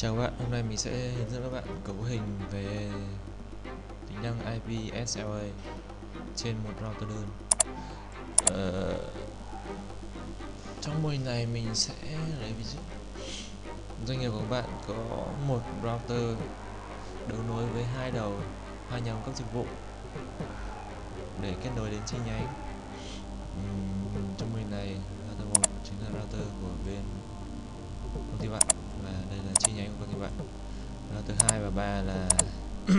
Chào các bạn, hôm nay mình sẽ hướng dẫn các bạn cấu hình về tính năng IP SLA trên một router đơn. Ờ, trong mô hình này mình sẽ lấy ví dụ doanh nghiệp của các bạn có một router đấu nối với hai đầu hai nhà cung cấp dịch vụ để kết nối đến chi nhánh. Ừm, trong mô hình này router 1 chính là router của bên công ty bạn và đây là chi nhánh của công ty bạn thứ hai và ba là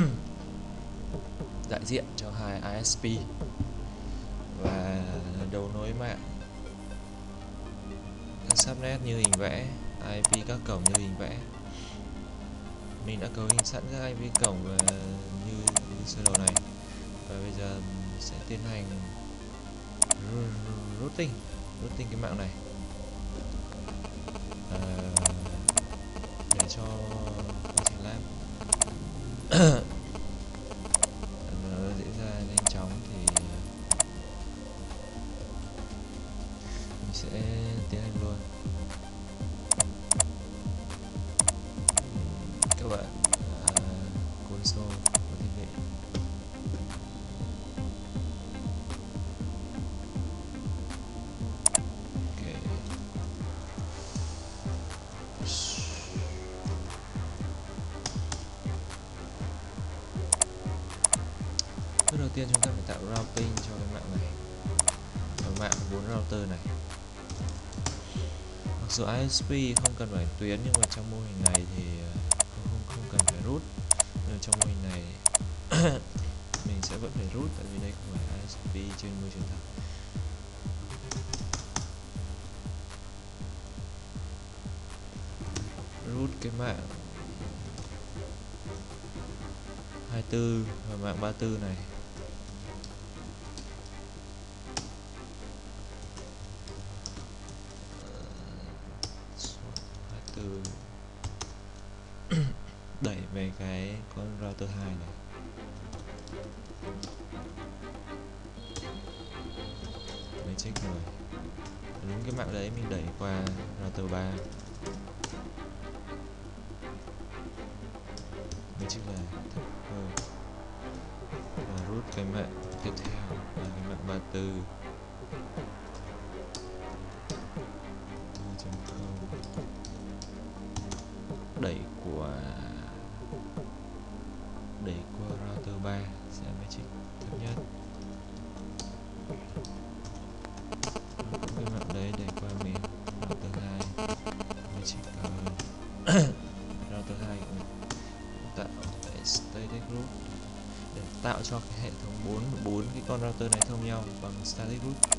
đại diện cho hai ISP và đầu nối mạng. Các subnet như hình vẽ IP các cổng như hình vẽ. Mình đã cấu hình sẵn các IP cổng và như, như sơ đồ này. Và bây giờ sẽ tiến hành routing routing cái mạng này. Cho quá trình lab nó diễn ra nhanh chóng thì mình sẽ tiến hành luôn. Đầu tiên chúng ta phải tạo routing cho cái mạng này. Cái mạng bốn router này. Mặc dù ISP không cần phải tuyến nhưng mà trong mô hình này thì ờ, không không, không cần phải root. Nhưng trong mô hình này mình sẽ vẫn phải root tại vì đây không phải ISP trên môi trường thật. Root cái mạng 24 và mạng 34 này. Chết check rồi. Đúng cái mạng đấy mình đẩy qua router 3 mình check là thấp hơn. Và rút cái mạng tiếp theo là cái mạng 34 đẩy của, đẩy qua router 3 sẽ magic thấp nhất. Router 2 tạo tại static root để tạo cho cái hệ thống 4 bốn cái con router này thông nhau bằng static root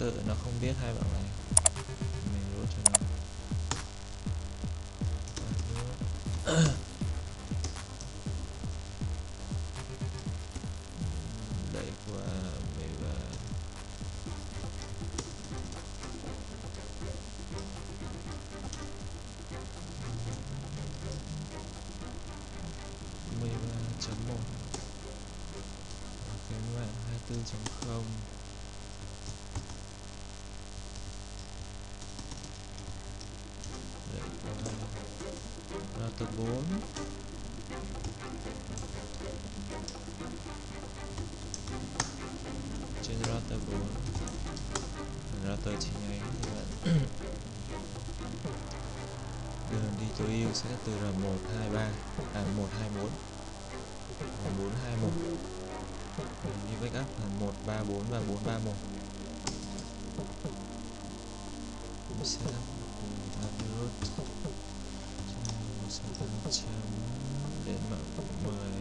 tự, nó không biết hai bạn này. Mình rút cho nó. Đẩy qua mấy và mấy và chấm một. Cái mạng hai mươi bốn chấm không. Router 4 trên 4 generator chi nháy thì bạn đường đi tối ưu sẽ từ R123 à 124 và 421 đi backup là một ba bốn và bốn ba một. Chấm đến mạng 12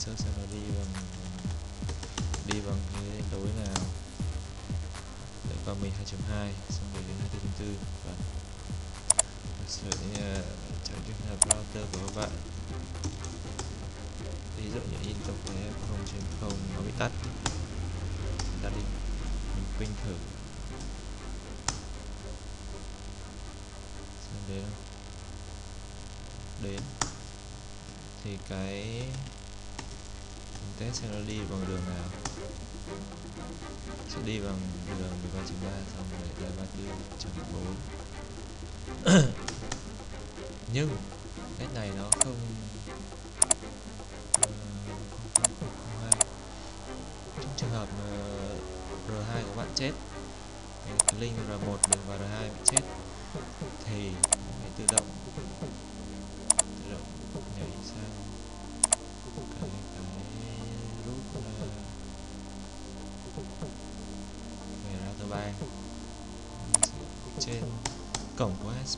search xem nó đi bằng đi bằng cái đối nào? Để qua mình 2.2 xong rồi đến 2.4 và thật sự như trong trường hợp router của các bạn ví dụ như in tổng thể 0.0 nó bị tắt. Ta đi, mình ping thử. Xem đến không đến thì cái mình test xem nó đi bằng đường nào? Sẽ đi bằng đường 13.3 xong rồi là 34.4 nhưng, cái này nó không ờ, trong trường hợp mà R2 của bạn chết link R1 đường vào R2 bị chết, thì phải tự động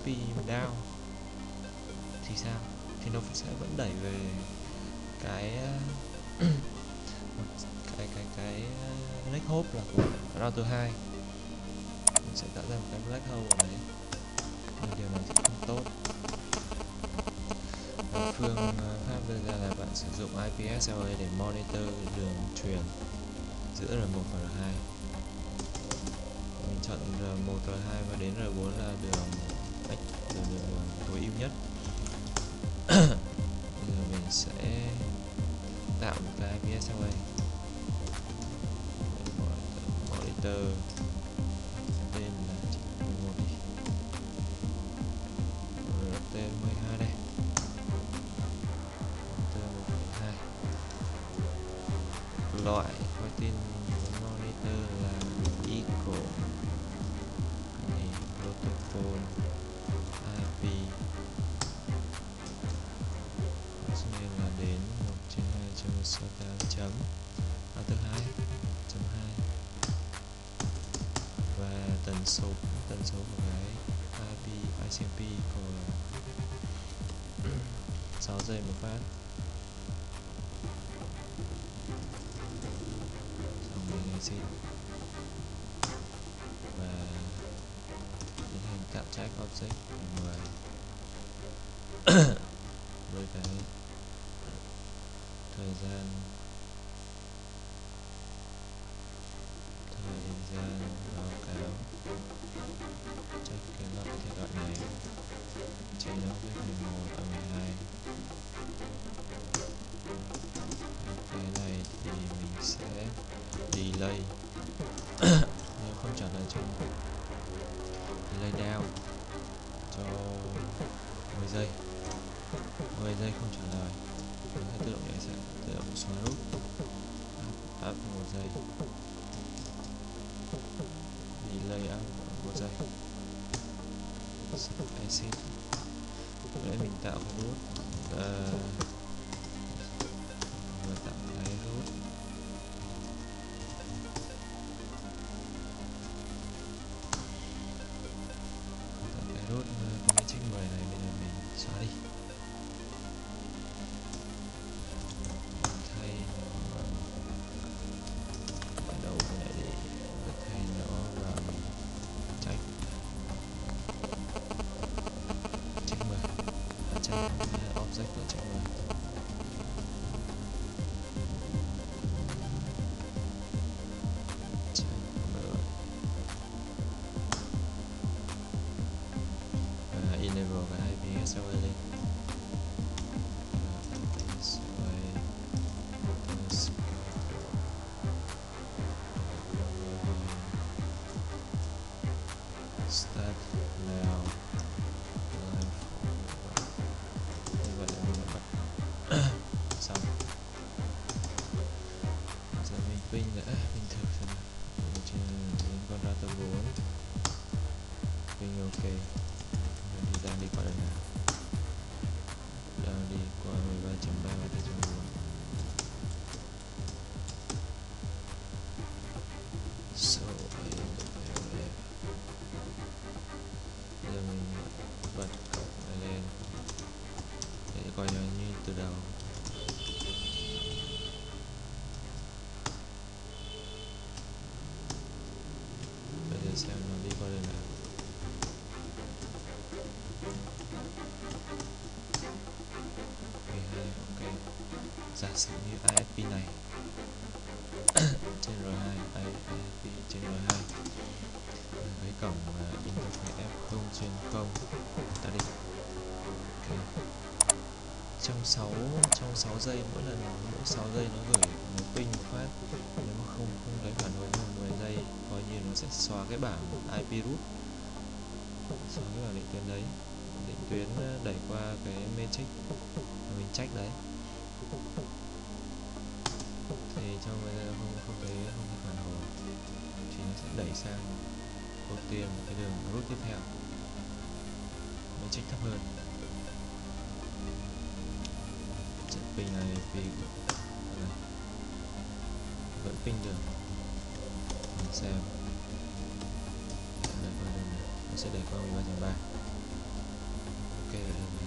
cổng của SP down thì sao? Thì nó sẽ vẫn đẩy về cái ờ, cái cái cái ờ, black hole là của router 2 mình sẽ tạo ra một cái black hole ở đấy. Nhưng điều này thì không tốt. Và phương ờ, pháp đưa ra là bạn sử dụng IPSLA để monitor đường truyền giữa R1 và R2 mình chọn R1, R2 và đến R4 là đường cách tối ưu nhất. Bây giờ mình sẽ tạo một cái VS LA để monitor, tên là một đi RT12 đây. RT12 loại coi tin monitor là equal này protocol. Chấm chấm. À, thứ hai chấm hai. Và tần số tần số của cái IP ICMP của 6 giây một phát. Xong mình exit và tiến hành tạo check object 10 với cái gian. Thời gian báo cáo. Chắc cái loại thể loại này trên với 11 và 12 cái này thì mình sẽ delay. Nếu không trả lời trong delay down cho 10 giây. 10 giây không trả lời nó sẽ tự động nhảy sẽ tự động xóa nút up, một giây delay up một giây. Set exit để mình tạo cái nút uh, giả sử như ISP này. Trên R2 ISP trên R2 với cổng à, uh, interface F0 trên 0 ta đi. Okay. trong 6 trong 6 giây mỗi lần mỗi 6 giây nó gửi một ping một phát. Nếu mà không không lấy phản hồi trong 10 giây coi như nó sẽ xóa cái bảng IP root. Xóa cái bảng định tuyến đấy. Định tuyến à, đẩy qua cái matrix mình check đấy thì trong bây giờ không không thấy không thấy phản hồi. Thì nó sẽ đẩy sang ưu tìm cái đường route tiếp theo. Nó trích thấp hơn. Trận pin này vì vẫn pin được. Mình xem. Đẩy qua đường này. Nó sẽ đẩy qua 13.3 ok rồi